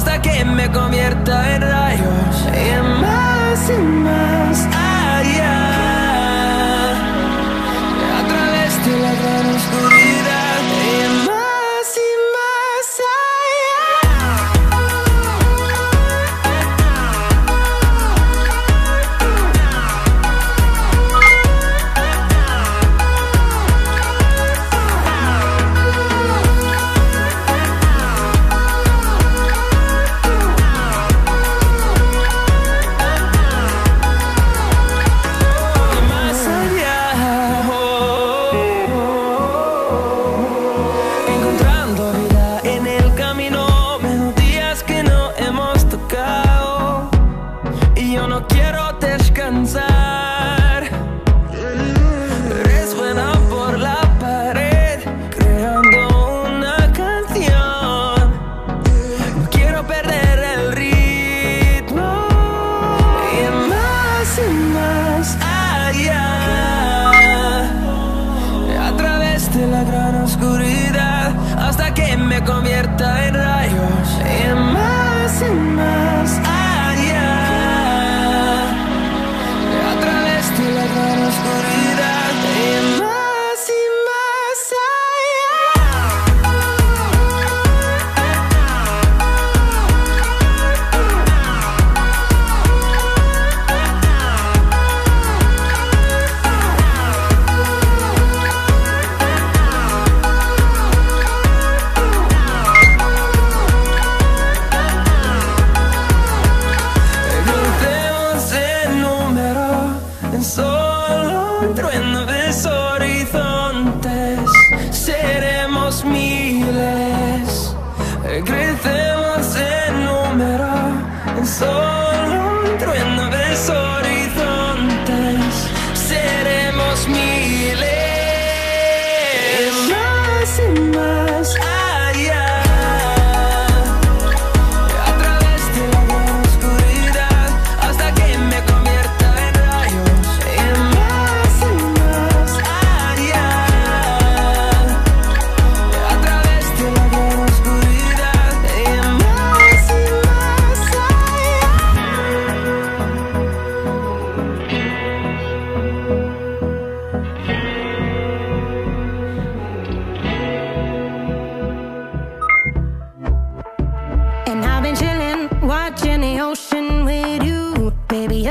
hasta que me convierta en rayos y en más y más. regresar.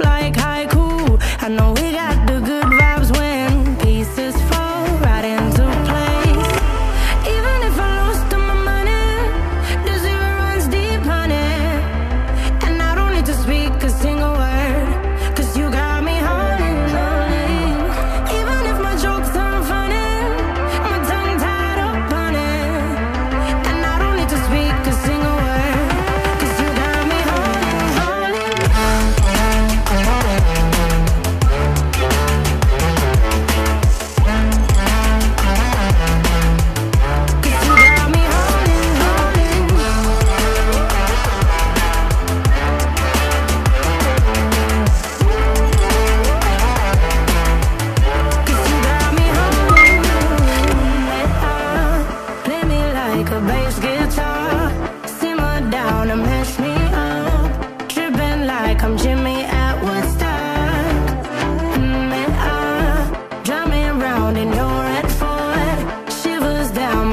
like high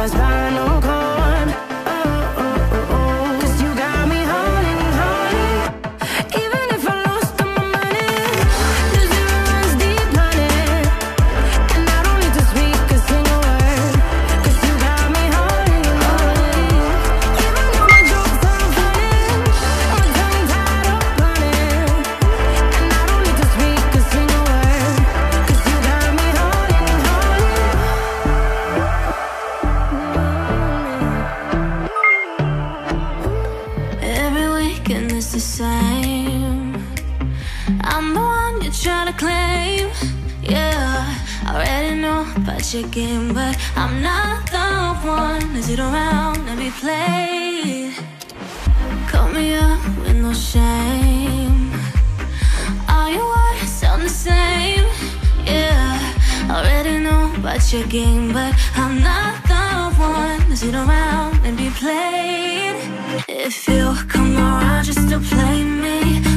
was bound one, Is it around? Let me play. Call me up with no shame. All your words sound the same. Yeah, already know about your game, but I'm not the one. Is it around? Let me play. If you come around just to play me.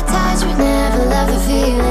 the times we never love the feeling.